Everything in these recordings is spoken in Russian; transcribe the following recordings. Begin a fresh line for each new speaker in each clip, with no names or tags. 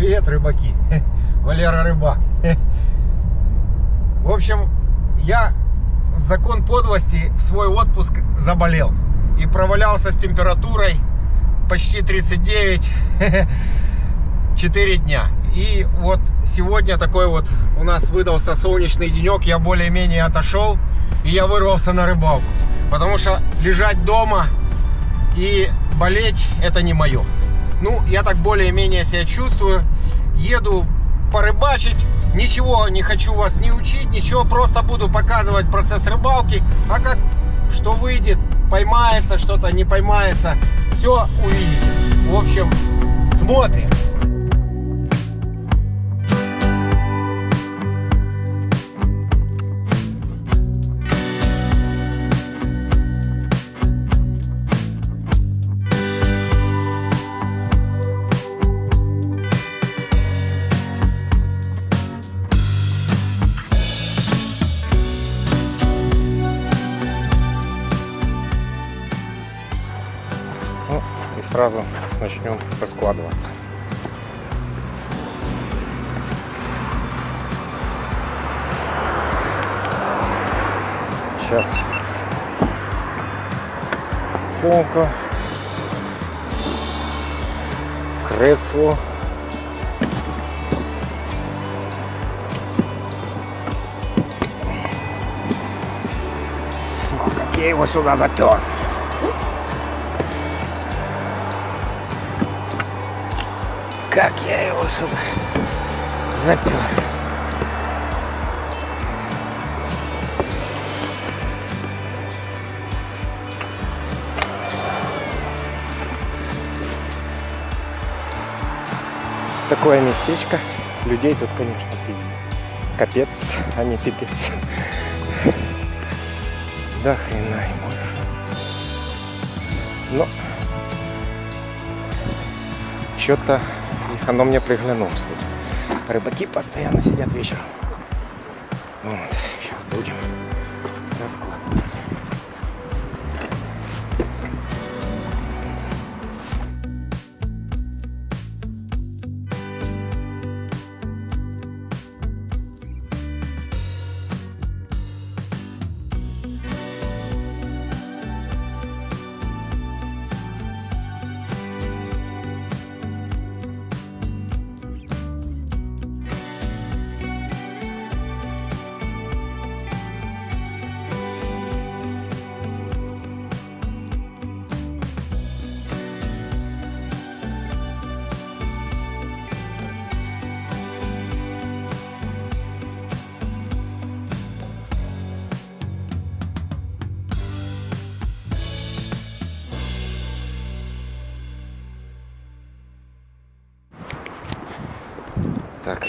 Привет, рыбаки. Валера Рыбак. В общем, я закон подлости в свой отпуск заболел. И провалялся с температурой почти 39 4 дня. И вот сегодня такой вот у нас выдался солнечный денек. Я более-менее отошел. И я вырвался на рыбалку. Потому что лежать дома и болеть это не мое. Ну, я так более-менее себя чувствую. Еду порыбачить. Ничего не хочу вас не учить, ничего. Просто буду показывать процесс рыбалки. А как что выйдет, поймается что-то, не поймается. Все увидите. В общем, смотрим.
Начнем раскладываться. Сейчас сумка, кресло. Фух, как я его сюда запер. Как я его сюда запер. Такое местечко. Людей тут, конечно. Капец, а не пипец. Да хрена ему. Но что-то оно мне приглянулось тут. Рыбаки постоянно сидят вечером. Вот,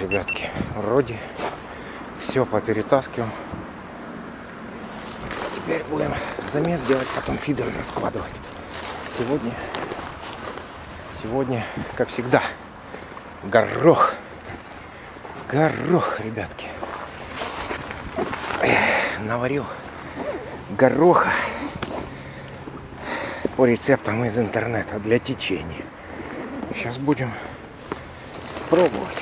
ребятки, вроде все поперетаскивал. Теперь будем замес делать, потом фидер раскладывать. Сегодня, сегодня, как всегда, горох. Горох, ребятки. Наварил гороха по рецептам из интернета для течения. Сейчас будем пробовать.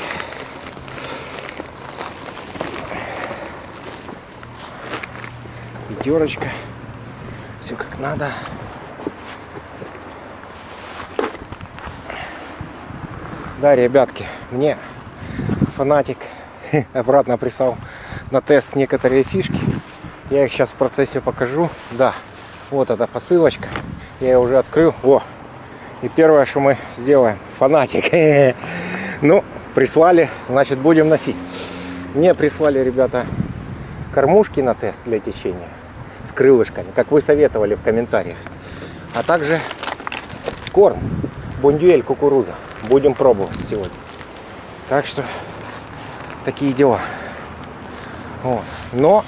Пятерочка. Все как надо. Да, ребятки, мне фанатик обратно прислал на тест некоторые фишки. Я их сейчас в процессе покажу. Да, вот эта посылочка. Я ее уже открыл. О, и первое, что мы сделаем, фанатик. Ну, прислали, значит, будем носить. Мне прислали, ребята, кормушки на тест для течения с крылышками, как вы советовали в комментариях. А также корм бондюэль кукуруза. Будем пробовать сегодня. Так что такие дела. Вот. Но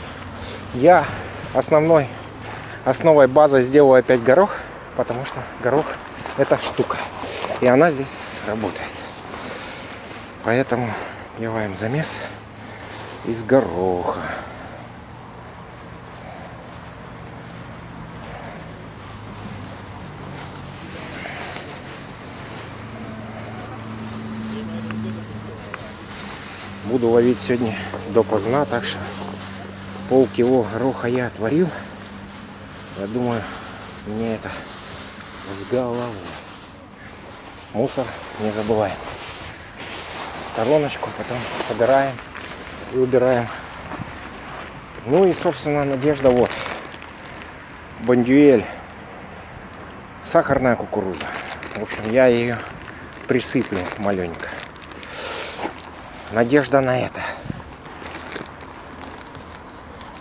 я основной основой базы сделаю опять горох, потому что горох это штука. И она здесь работает. Поэтому делаем замес из гороха. Буду ловить сегодня допоздна, так что полкило гороха я отварил. Я думаю, мне это с головой. Мусор не забываем. Стороночку, потом собираем и убираем. Ну и, собственно, надежда вот. Бондюэль. Сахарная кукуруза. В общем, я ее присыплю маленько. Надежда на это.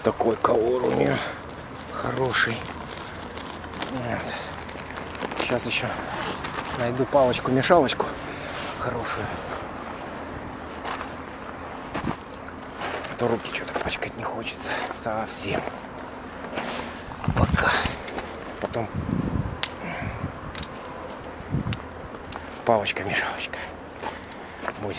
Такой колор у нее хороший. Вот. Сейчас еще найду палочку-мешалочку хорошую. А то руки что-то пачкать не хочется совсем. Пока. Потом палочка-мешалочка будет.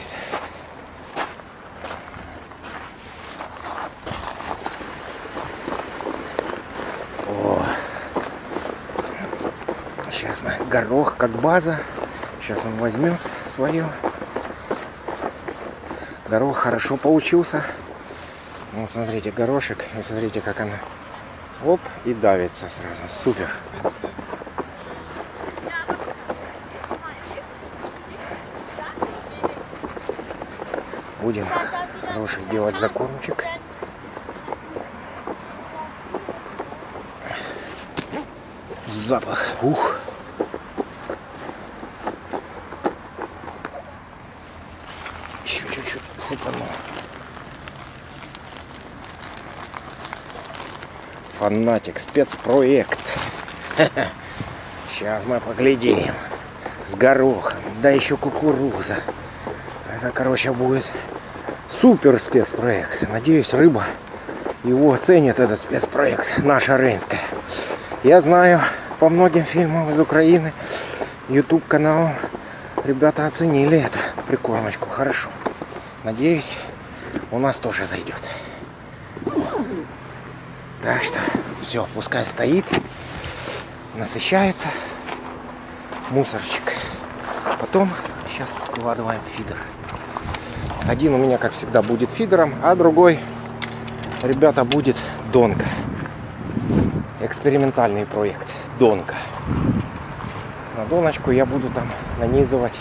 Сейчас мы горох как база. Сейчас он возьмет свое. Горох хорошо получился. Вот смотрите, горошек. И смотрите, как она. Оп, и давится сразу. Супер. Будем хороший делать закормчик. Запах. Ух. Еще чуть-чуть сыпану. Фанатик, спецпроект. Сейчас мы поглядим. С горохом, да еще кукуруза. Это, короче, будет супер спецпроект. Надеюсь, рыба его оценит, этот спецпроект, наша Рейнская. Я знаю по многим фильмам из Украины, YouTube канал, ребята оценили это прикормочку хорошо. Надеюсь, у нас тоже зайдет. Так что все, пускай стоит, насыщается мусорчик. Потом сейчас складываем фидер. Один у меня, как всегда, будет фидером, а другой, ребята, будет донка. Экспериментальный проект. Донка. На доночку я буду там нанизывать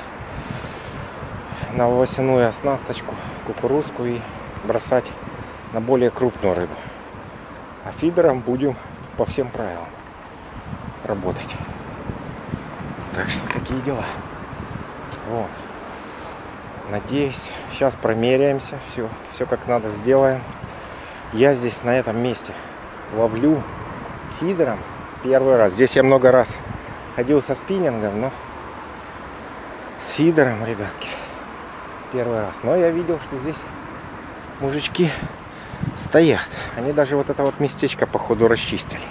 на волосяную оснасточку кукурузку и бросать на более крупную рыбу. А фидером будем по всем правилам работать. Так что такие дела. Вот. Надеюсь, сейчас промеряемся, все, все как надо сделаем. Я здесь на этом месте ловлю фидером первый раз. Здесь я много раз ходил со спиннингом, но с фидером, ребятки, первый раз. Но я видел, что здесь мужички стоят. Они даже вот это вот местечко, походу, расчистили.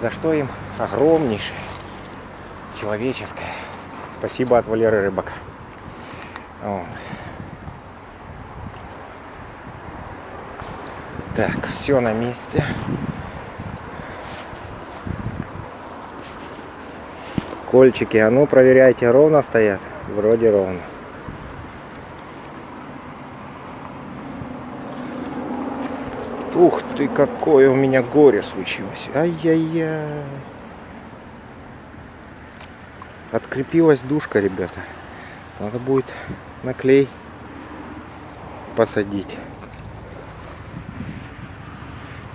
За что им огромнейшее человеческое спасибо от Валеры Рыбака. Так, все на месте. Кольчики, а ну проверяйте, ровно стоят? Вроде ровно. Ух ты, какое у меня горе случилось. Ай-яй-яй. Открепилась душка, ребята. Надо будет на клей посадить.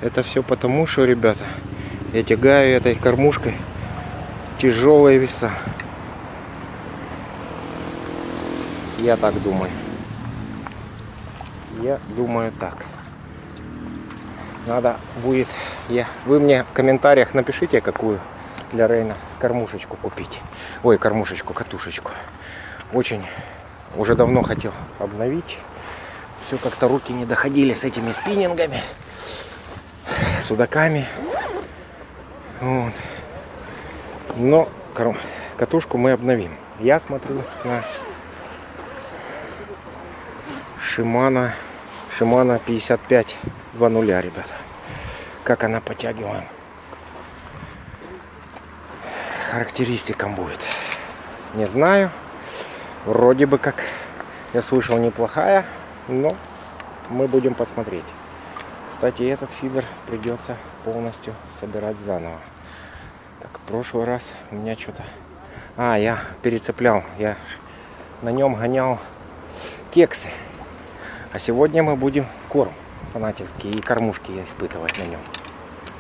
Это все потому, что, ребята, я тягаю этой кормушкой тяжелые веса. Я так думаю. Я думаю так. Надо будет, я, вы мне в комментариях напишите, какую для Рейна кормушечку купить. Ой, кормушечку, катушечку. Очень, уже давно хотел обновить. Все как-то руки не доходили с этими спиннингами, судаками. Вот. Но катушку мы обновим. Я смотрю на Шимана Шимана 55 2.0, ребята. Как она подтягиваем. Характеристикам будет. Не знаю. Вроде бы как я слышал неплохая. Но мы будем посмотреть. Кстати, этот фидер придется полностью собирать заново. Так, в прошлый раз у меня что-то... А, я перецеплял. Я на нем гонял кексы. А сегодня мы будем корм фанатевский и кормушки я испытывать на нем.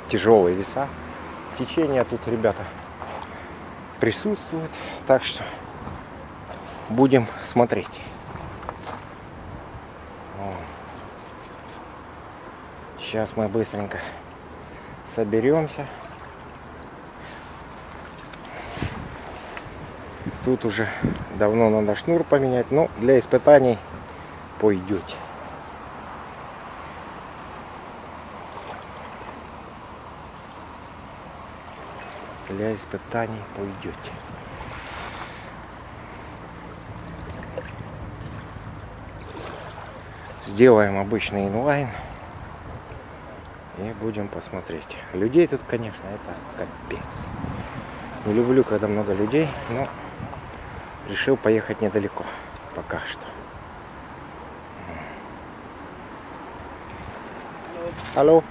Тяжелые веса. Течение тут, ребята, присутствует. Так что будем смотреть. Сейчас мы быстренько соберемся. Тут уже давно надо шнур поменять, но для испытаний пойдете. Для испытаний пойдете. Сделаем обычный инлайн и будем посмотреть. Людей тут, конечно, это капец. Не люблю, когда много людей, но решил поехать недалеко пока что. Алло.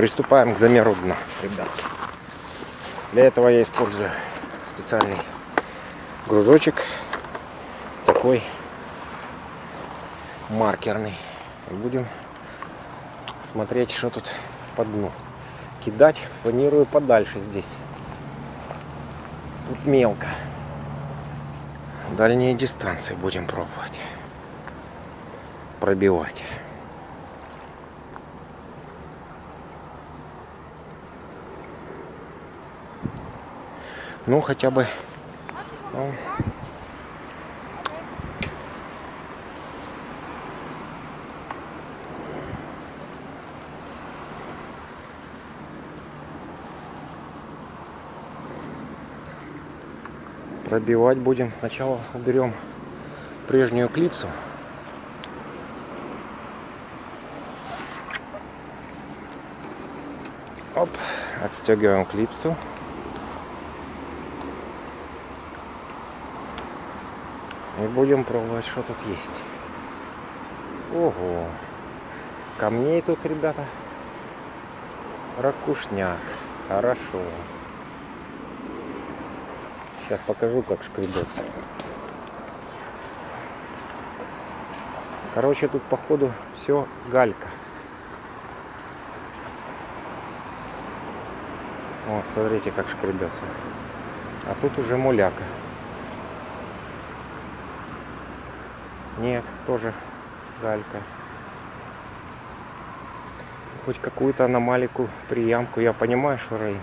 Приступаем к замеру дна, ребят. Для этого я использую специальный грузочек. Такой маркерный. Будем смотреть, что тут по дну. Кидать планирую подальше здесь. Тут мелко. Дальние дистанции будем пробовать. Пробивать. Ну, хотя бы... Ну, пробивать будем. Сначала уберем прежнюю клипсу. Оп, отстегиваем клипсу. Будем пробовать, что тут есть. Ого. Камней тут, ребята. Ракушняк. Хорошо. Сейчас покажу, как шкребется. Короче, тут походу все галька. Вот, смотрите, как шкребется. А тут уже муляка. Нет, тоже галька. Хоть какую-то аномалику, приямку. Я понимаю, что Рейн.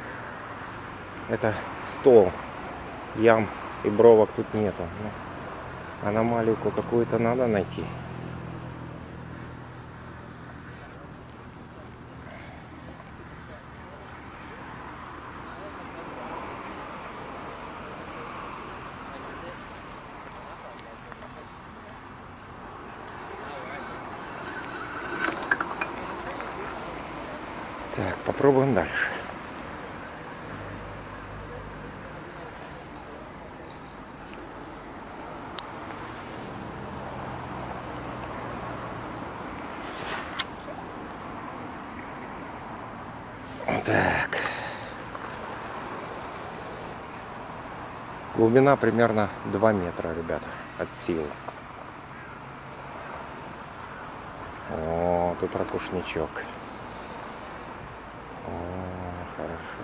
Это стол. Ям и бровок тут нету. Но аномалику какую-то надо найти. Так, попробуем дальше. Так. Глубина примерно 2 метра, ребята, от силы. О, тут ракушничок. О, хорошо.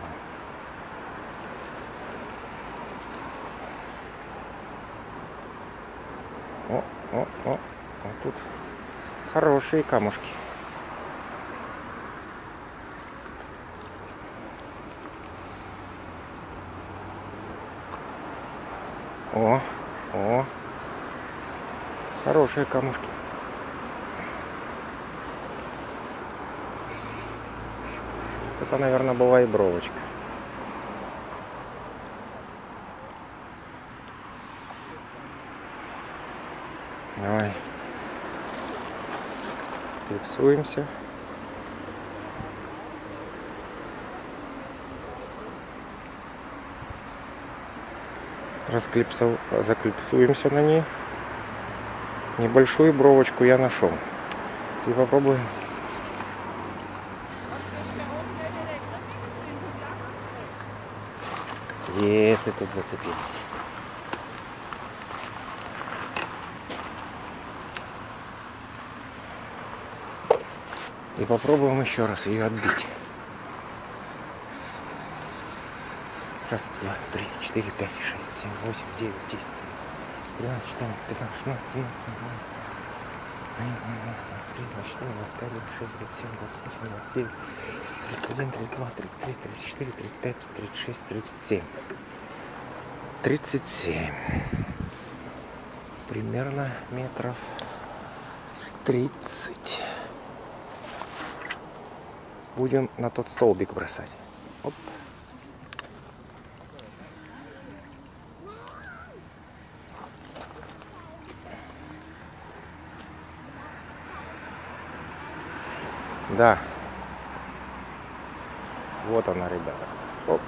О, о, о, а тут хорошие камушки. О, о, хорошие камушки. Вот это, наверное, была и бровочка. Клипсуемся. Расклипсу... Заклипсуемся на ней. Небольшую бровочку я нашел. И попробуем. И ты тут зацепилась. И попробуем еще раз ее отбить. Раз, два, три, четыре, пять, шесть, семь, восемь, девять, десять, тринадцать, четырнадцать, пятнадцать, шестнадцать, семнадцать, двадцать пять, шесть, двадцать семь, двадцать восемь, двадцать девять, тридцать один, тридцать два, тридцать три, тридцать четыре, тридцать пять, тридцать шесть, тридцать семь. Тридцать семь. Примерно метров тридцать. Будем на тот столбик бросать. Оп. Да. Вот она, ребята. Оп.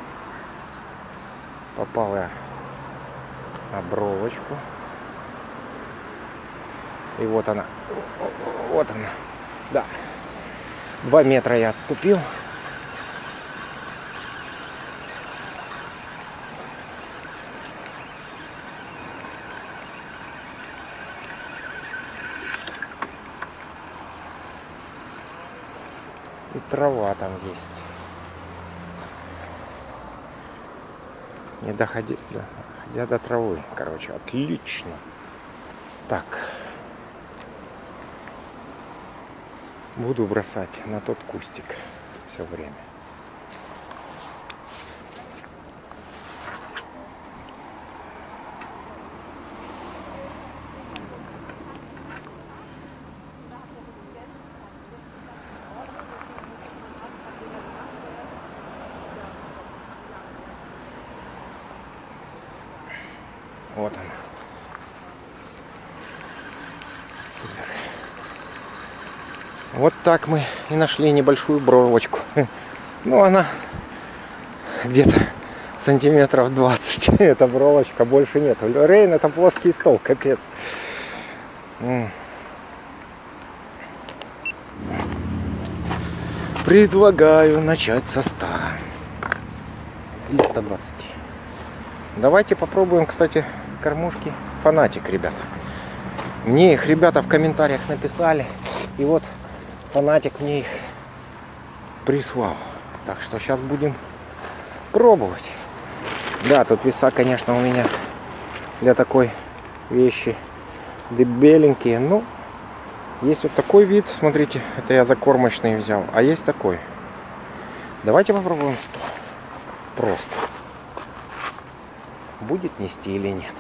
Попал я на бровочку. И вот она. Вот она. Да. Два метра я отступил. И трава там есть. Не доходи, доходя до травы. Короче, отлично. Так. Буду бросать на тот кустик все время. Вот она. Супер. Вот так мы и нашли небольшую бровочку. Ну, она где-то сантиметров 20. Эта бровочка больше нет. Рейн это плоский стол, капец. Предлагаю начать со 100. Или 120. Давайте попробуем, кстати, кормушки фанатик, ребята. Мне их ребята в комментариях написали. И вот фанатик мне их прислал. Так что сейчас будем пробовать. Да, тут веса, конечно, у меня для такой вещи дебеленькие. Но есть вот такой вид, смотрите, это я закормочный взял. А есть такой. Давайте попробуем 100. Просто. Будет нести или нет.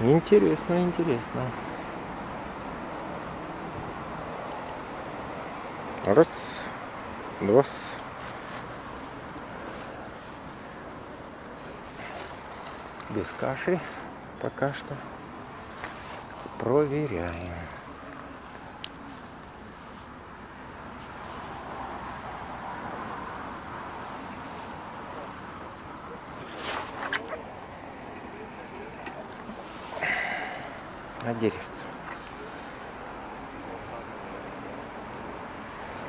Интересно, интересно. Раз, два. Без каши пока что. Проверяем. На деревцу.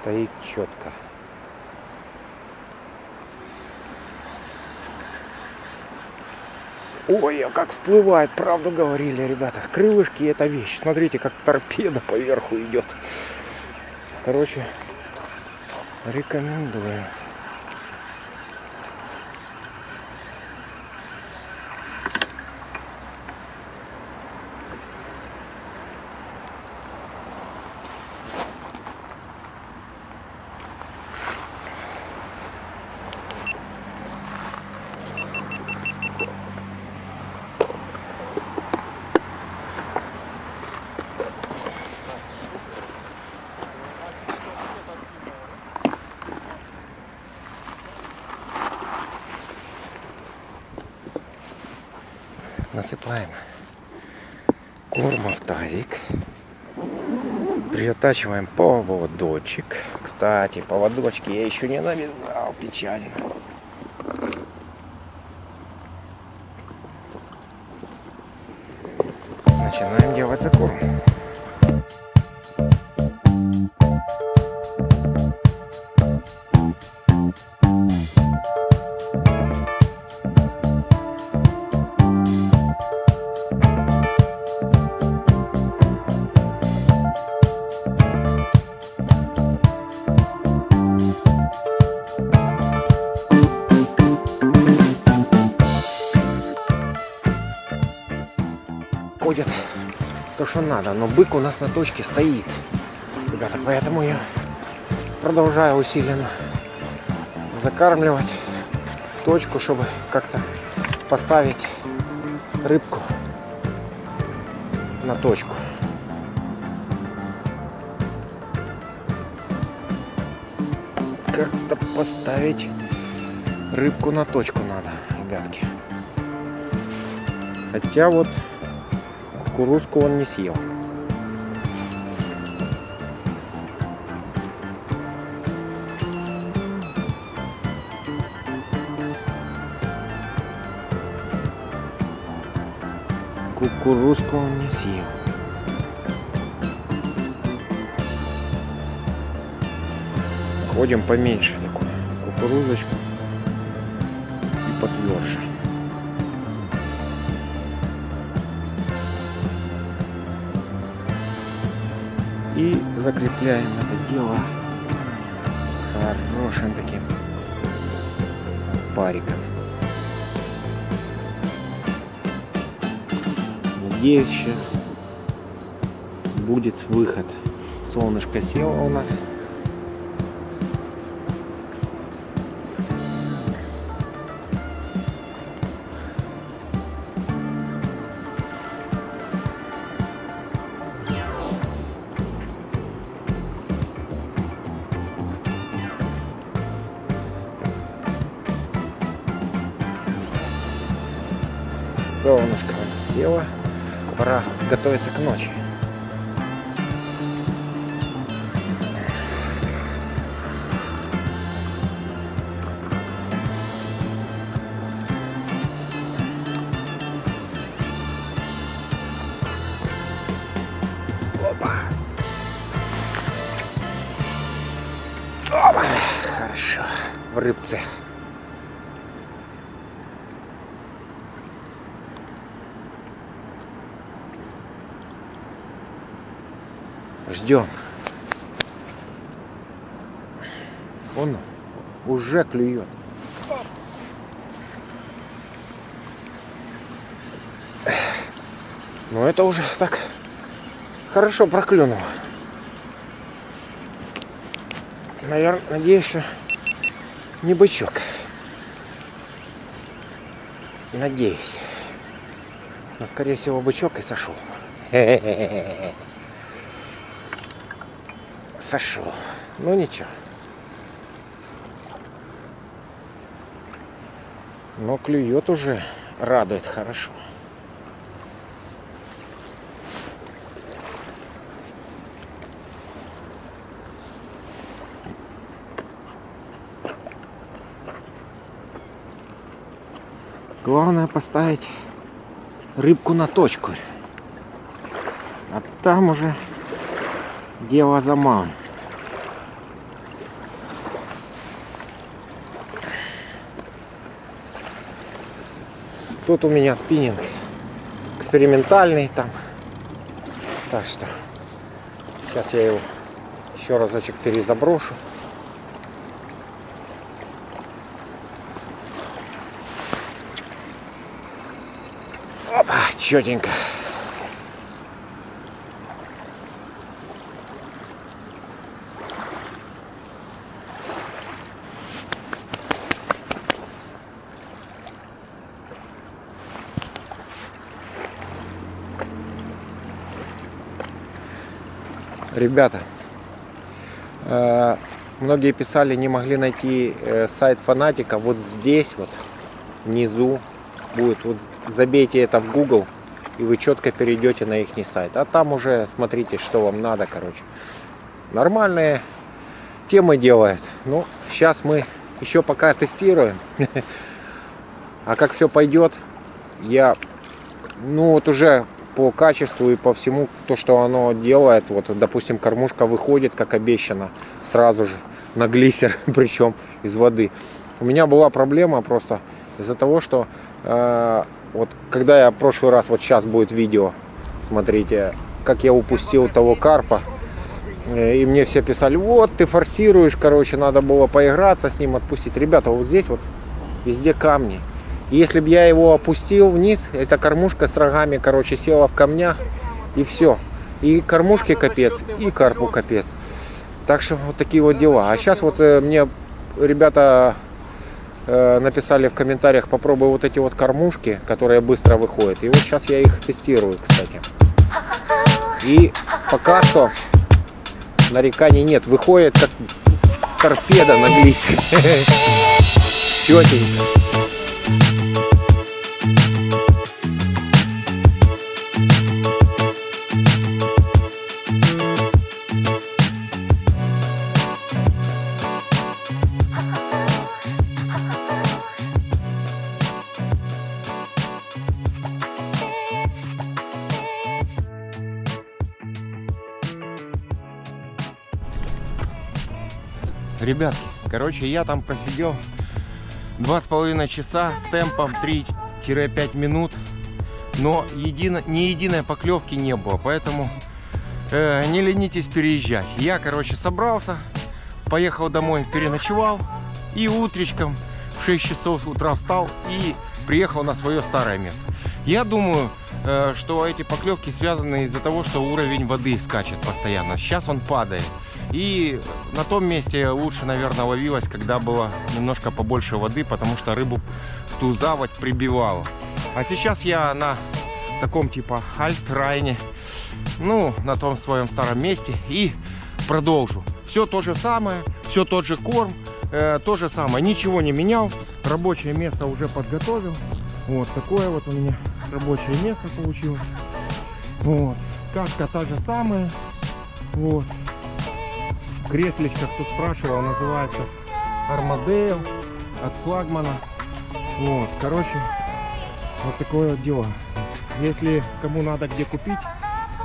Стоит четко. Ой, а как всплывает, правду говорили, ребята. Крылышки это вещь. Смотрите, как торпеда поверху идет. Короче, рекомендую. Насыпаем корма в тазик. Приотачиваем поводочек. Кстати, поводочки я еще не навязал, печально. Начинаем делать закорм. Надо. Но бык у нас на точке стоит. Ребята, поэтому я продолжаю усиленно закармливать точку, чтобы как-то поставить рыбку на точку. Как-то поставить рыбку на точку надо, ребятки. Хотя вот кукурузку он не съел. Кукурузку он не съел. Ходим поменьше такую кукурузочку и потверже. И закрепляем это дело хорошим таким париком. Надеюсь, сейчас будет выход. Солнышко село у нас. Село. Пора готовиться к ночи. Опа. Опа. Хорошо. В рыбце. Ждем. Он уже клюет. Но это уже так хорошо проклюнуло. Наверное, надеюсь, что не бычок. Надеюсь. Но, скорее всего, бычок и сошел. Сошел. Ну ничего. Но клюет уже. Радует хорошо. Главное поставить рыбку на точку. А там уже дело за малым. Тут у меня спиннинг экспериментальный там. Так что сейчас я его еще разочек перезаброшу. Опа, четенько. Ребята, э, многие писали, не могли найти э, сайт фанатика. Вот здесь вот внизу будет. Вот забейте это в Google, и вы четко перейдете на их сайт. А там уже смотрите, что вам надо, короче. Нормальные темы делает. Ну, сейчас мы еще пока тестируем. А как все пойдет, я, ну вот уже по качеству и по всему, то, что оно делает, вот, допустим, кормушка выходит, как обещано, сразу же на глиссер, причем из воды. У меня была проблема просто из-за того, что э, вот когда я в прошлый раз, вот сейчас будет видео, смотрите, как я упустил того карпа, э, и мне все писали, вот ты форсируешь, короче, надо было поиграться с ним, отпустить. Ребята, вот здесь вот везде камни. И если бы я его опустил вниз, эта кормушка с рогами, короче, села в камнях, и все. И кормушке капец, и карпу капец. Так что вот такие вот дела. А сейчас вот э, мне ребята э, написали в комментариях, попробуй вот эти вот кормушки, которые быстро выходят. И вот сейчас я их тестирую, кстати. И пока что нареканий нет. Выходит как торпеда на глисе. Четенько.
Ребятки, короче, я там просидел два с половиной часа с темпом 3-5 минут, но едино, ни единой поклевки не было, поэтому э, не ленитесь переезжать. Я, короче, собрался, поехал домой, переночевал и утречком в 6 часов утра встал и приехал на свое старое место. Я думаю, э, что эти поклевки связаны из-за того, что уровень воды скачет постоянно. Сейчас он падает. И на том месте лучше, наверное, ловилась, когда было немножко побольше воды, потому что рыбу в ту заводь прибивало. А сейчас я на таком типа альтрайне, ну, на том своем старом месте и продолжу. Все то же самое, все тот же корм, э, то же самое, ничего не менял. Рабочее место уже подготовил. Вот такое вот у меня рабочее место получилось. Вот. Катка та же самая. Вот креслечко, кто спрашивал, называется Армадейл от флагмана. Вот, короче, вот такое вот дело. Если кому надо где купить,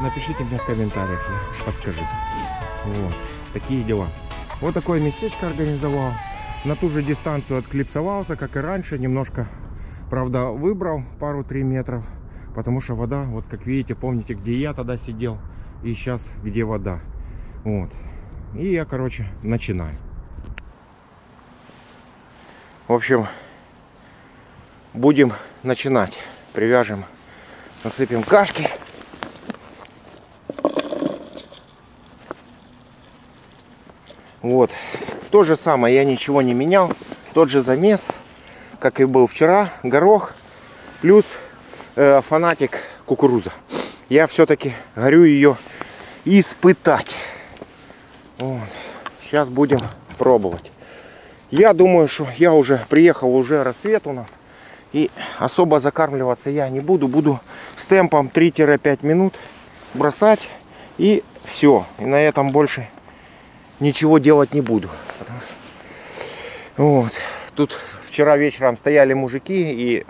напишите мне в комментариях, я подскажу. Вот, такие дела. Вот такое местечко организовал. На ту же дистанцию отклипсовался, как и раньше. Немножко, правда, выбрал пару-три метров. Потому что вода, вот как видите, помните, где я тогда сидел. И сейчас где вода. Вот. И я, короче, начинаю. В общем, будем начинать. Привяжем, насыпем кашки. Вот. То же самое, я ничего не менял. Тот же замес, как и был вчера. Горох плюс э, фанатик кукуруза. Я все-таки горю ее испытать. Вот. Сейчас будем пробовать. Я думаю, что я уже приехал, уже рассвет у нас. И особо закармливаться я не буду. Буду с темпом 3-5 минут бросать. И все. И на этом больше ничего делать не буду. Вот. Тут вчера вечером стояли мужики и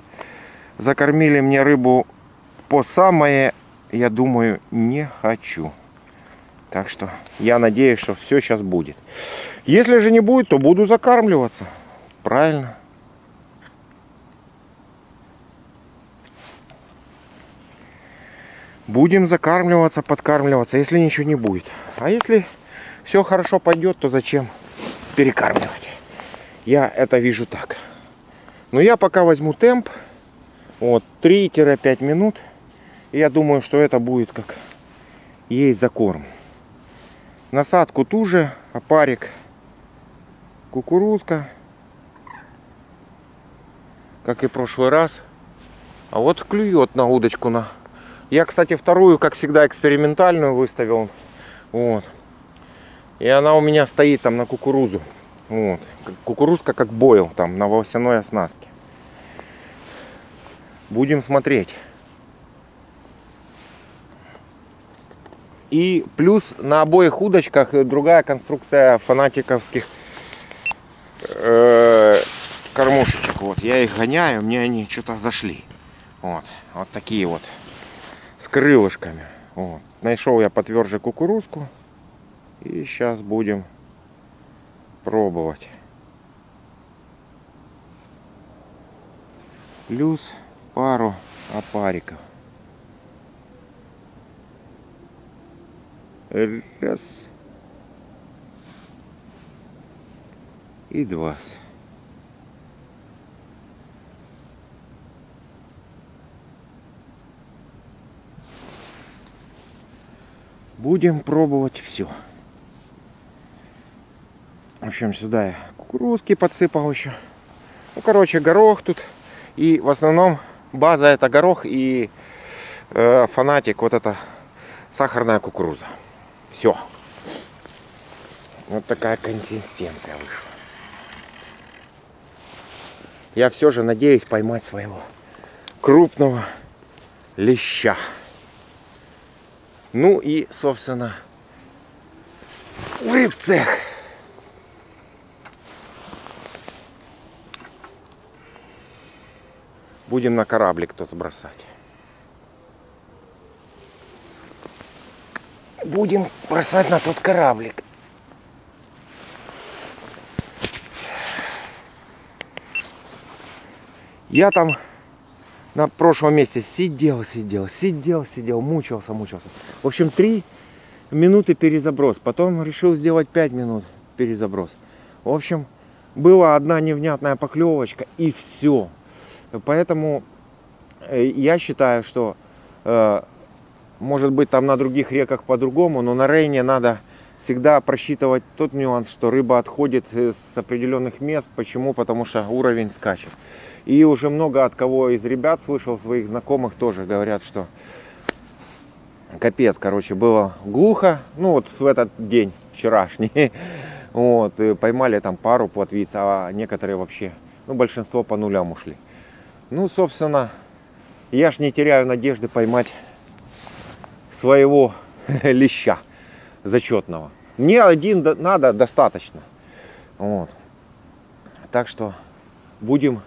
закормили мне рыбу по самое, я думаю, не хочу. Так что я надеюсь, что все сейчас будет. Если же не будет, то буду закармливаться. Правильно. Будем закармливаться, подкармливаться, если ничего не будет. А если все хорошо пойдет, то зачем перекармливать? Я это вижу так. Но я пока возьму темп. Вот 3-5 минут. И я думаю, что это будет как есть закорм. Насадку ту же, опарик кукурузка, как и в прошлый раз. А вот клюет на удочку на. Я, кстати, вторую, как всегда, экспериментальную выставил. Вот. И она у меня стоит там на кукурузу. Вот. Кукурузка как бойл там на волосяной оснастке.
Будем смотреть. И плюс на обоих удочках другая конструкция фанатиковских э, кормушечек. Вот, я их гоняю, мне они что-то зашли. Вот, вот такие вот с крылышками. Вот. Нашел я потверже кукурузку. И сейчас будем пробовать. Плюс пару опариков. Раз. И два. Будем пробовать все. Общем, сюда я кукурузки подсыпал еще. Ну, короче, горох тут. И в основном база это горох и э, фанатик вот это сахарная кукуруза. Все. Вот такая консистенция вышла. Я все же надеюсь поймать своего крупного леща. Ну и, собственно, в рыбцех. Будем на кораблик тут бросать. Будем бросать на тот кораблик. Я там на прошлом месте сидел, сидел, сидел, сидел, мучился, мучился. В общем, три минуты перезаброс. Потом решил сделать 5 минут перезаброс. В общем, была одна невнятная поклевочка и все. Поэтому э, я считаю, что э, может быть там на других реках по-другому, но на Рейне надо всегда просчитывать тот нюанс, что рыба отходит э, с определенных мест. Почему? Потому что уровень скачет. И уже много от кого из ребят слышал, своих знакомых тоже говорят, что капец, короче, было глухо. Ну вот в этот день вчерашний. Вот, поймали там пару плотвиц, а некоторые вообще, ну большинство по нулям ушли. Ну, собственно, я ж не теряю надежды поймать своего леща зачетного. Мне один надо достаточно. Вот. Так что будем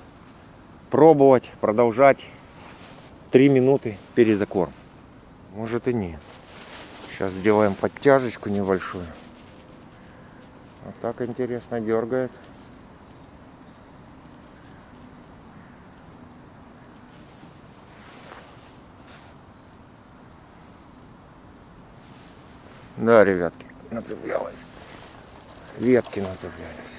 пробовать, продолжать. Три минуты перезакорм. Может и нет. Сейчас сделаем подтяжечку небольшую. Вот так интересно дергает. Да, ребятки, нацеплялась. Ветки нацеплялись.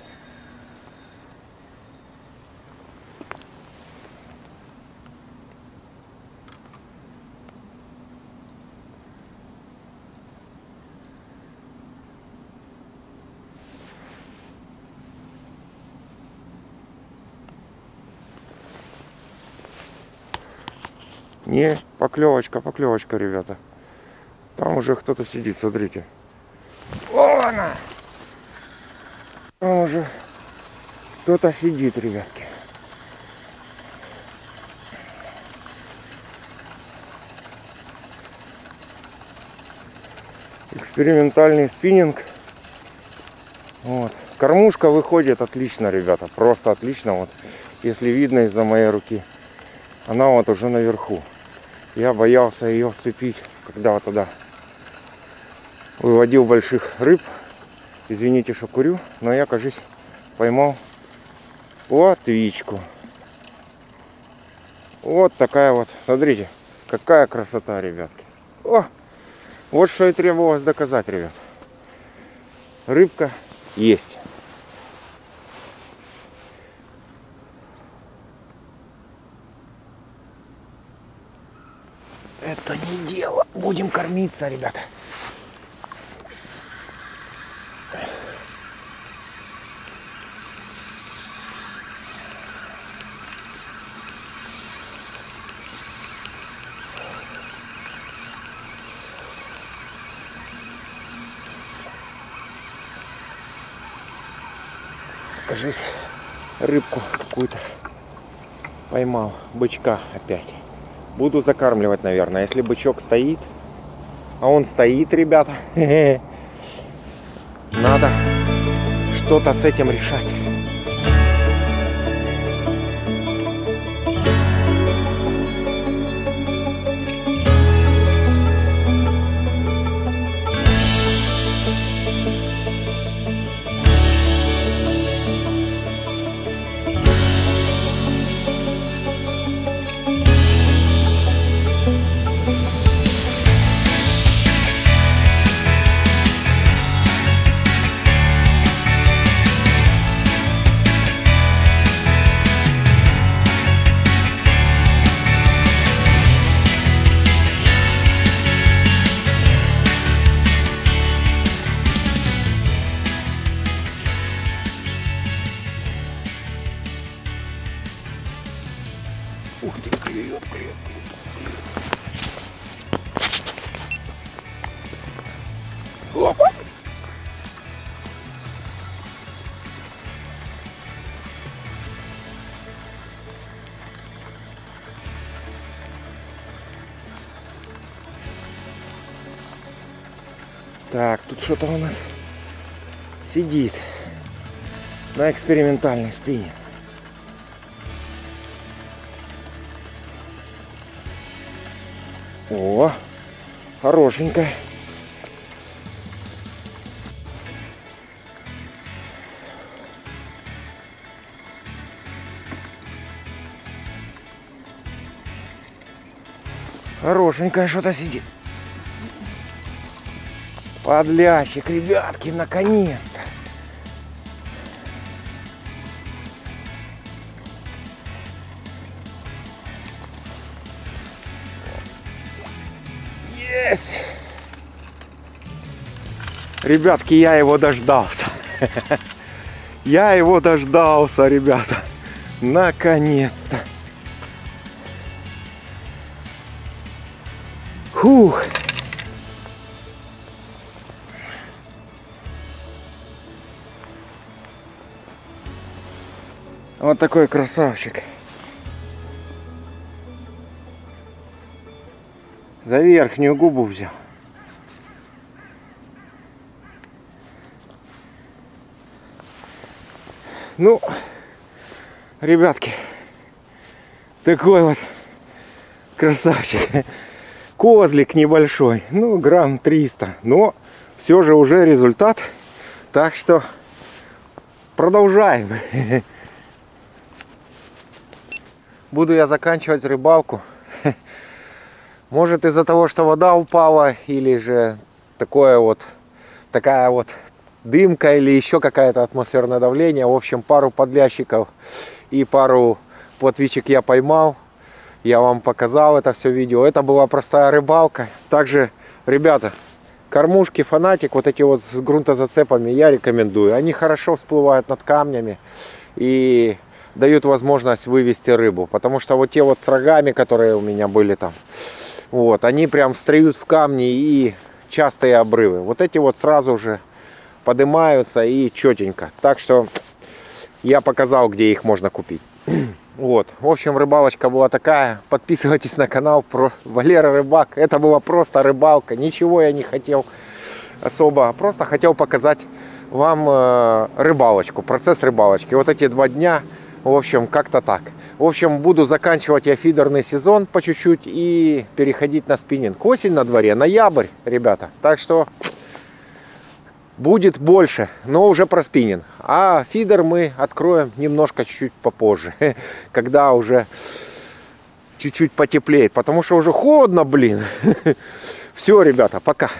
Не, поклевочка, поклевочка, ребята. Там уже кто-то сидит, смотрите. О, она! Там уже кто-то сидит, ребятки. Экспериментальный спиннинг. Вот. Кормушка выходит отлично, ребята. Просто отлично. Вот, если видно из-за моей руки. Она вот уже наверху. Я боялся ее вцепить, когда вот тогда выводил больших рыб. Извините, что курю, но я, кажись, поймал плотвичку. Вот такая вот, смотрите, какая красота, ребятки. О, вот что и требовалось доказать, ребят. Рыбка есть. Это не дело. Будем кормиться, ребята. Кажись, рыбку какую-то Поймал бычка опять. Буду закармливать, наверное. Если бычок стоит, а он стоит, ребята, надо что-то с этим решать. Что-то у нас сидит на экспериментальной спине. О, хорошенькая. Хорошенькая что-то сидит. Подлящик, ребятки, наконец-то. Ребятки, я его дождался. Я его дождался, ребята. Наконец-то. Фух. Вот такой красавчик. За верхнюю губу взял. Ну, ребятки, такой вот красавчик. Козлик небольшой, ну, грамм 300. Но все же уже результат. Так что продолжаем. Буду я заканчивать рыбалку. Может из-за того, что вода упала, или же такое вот, такая вот дымка, или еще какое-то атмосферное давление. В общем, пару подлящиков и пару плотвичек я поймал. Я вам показал это все видео. Это была простая рыбалка. Также, ребята, кормушки фанатик, вот эти вот с грунтозацепами, я рекомендую. Они хорошо всплывают над камнями и дают возможность вывести рыбу. Потому что вот те вот с рогами, которые у меня были там, вот, они прям встают в камни и частые обрывы. Вот эти вот сразу же поднимаются и четенько. Так что я показал, где их можно купить. Вот. В общем, рыбалочка была такая. Подписывайтесь на канал про Валера Рыбак. Это была просто рыбалка. Ничего я не хотел особо. Просто хотел показать вам э, рыбалочку, процесс рыбалочки. Вот эти два дня, в общем, как-то так. В общем, буду заканчивать я фидерный сезон по чуть-чуть и переходить на спиннинг. Осень на дворе, ноябрь, ребята. Так что будет больше, но уже про спиннинг. А фидер мы откроем немножко чуть-чуть попозже, когда уже чуть-чуть потеплеет, потому что уже холодно, блин. Все, ребята, пока.